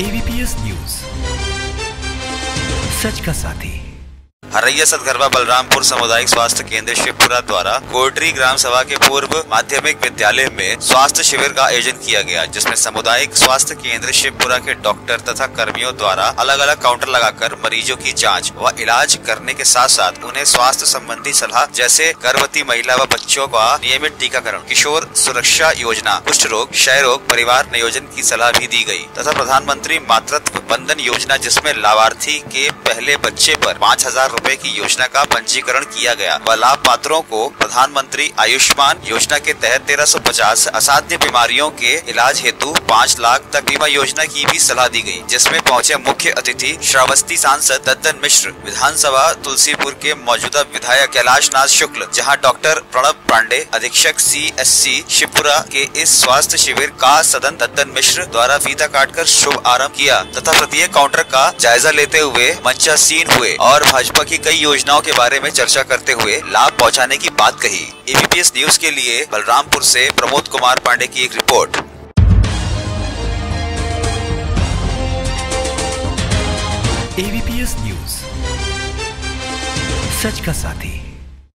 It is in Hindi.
एबीपीएस न्यूज़ सच का साथी। हरैया सतगरवा बलरामपुर सामुदायिक स्वास्थ्य केंद्र शिवपुरा द्वारा कोटरी ग्राम सभा के पूर्व माध्यमिक विद्यालय में स्वास्थ्य शिविर का आयोजन किया गया, जिसमें सामुदायिक स्वास्थ्य केंद्र शिवपुरा के डॉक्टर तथा कर्मियों द्वारा अलग अलग काउंटर लगाकर मरीजों की जाँच व इलाज करने के साथ साथ उन्हें स्वास्थ्य संबंधी सलाह, जैसे गर्भवती महिला व बच्चों का नियमित टीकाकरण, किशोर सुरक्षा योजना, कुष्ठ रोग, क्षय रोग, परिवार नियोजन की सलाह भी दी गई तथा प्रधानमंत्री मातृत्व बंधन योजना, जिसमें लाभार्थी के पहले बच्चे पर पाँच हज़ार रूपए की योजना का पंजीकरण किया गया। व लाभ पात्रों को प्रधानमंत्री आयुष्मान योजना के तहत 1350 असाध्य बीमारियों के इलाज हेतु पाँच लाख तक बीमा योजना की भी सलाह दी गई, जिसमें पहुँचे मुख्य अतिथि श्रावस्ती सांसद दत्तन मिश्र, विधानसभा तुलसीपुर के मौजूदा विधायक कैलाश नाथ शुक्ल, जहाँ डॉक्टर प्रणब पांडे, अधीक्षक सी एस सी शिवपुरा के इस स्वास्थ्य शिविर का सदन दत्तन मिश्र द्वारा फीता काटकर शुभ आरंभ किया, तथा प्रत्येक काउंटर का जायजा लेते हुए मंचासीन हुए और भाजपा की कई योजनाओं के बारे में चर्चा करते हुए लाभ पहुँचाने की बात कही। एबीपीएस न्यूज़ के लिए बलरामपुर से प्रमोद कुमार पांडे की एक रिपोर्ट। एबीपीएस न्यूज़ सच का साथी।